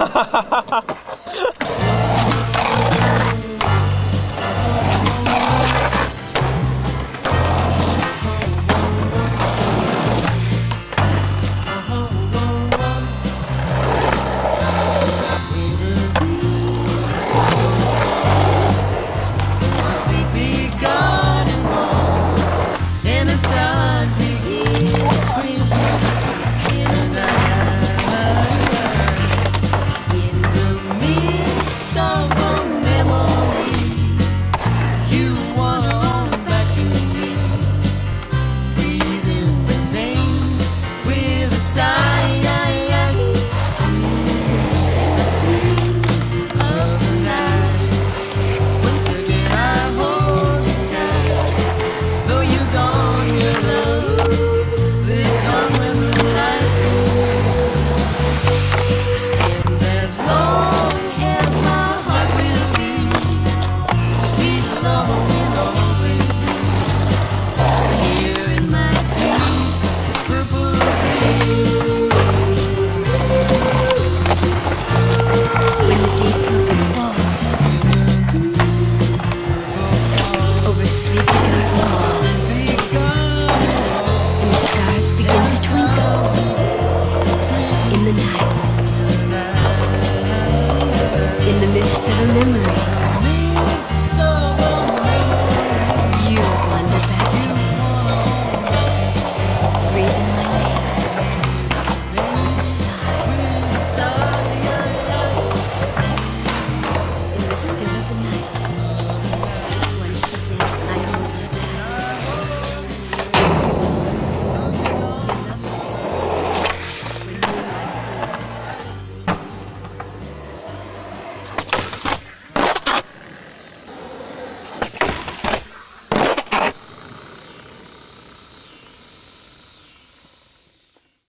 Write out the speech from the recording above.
哈哈哈哈哈哈。Sleeping. sleepy garden.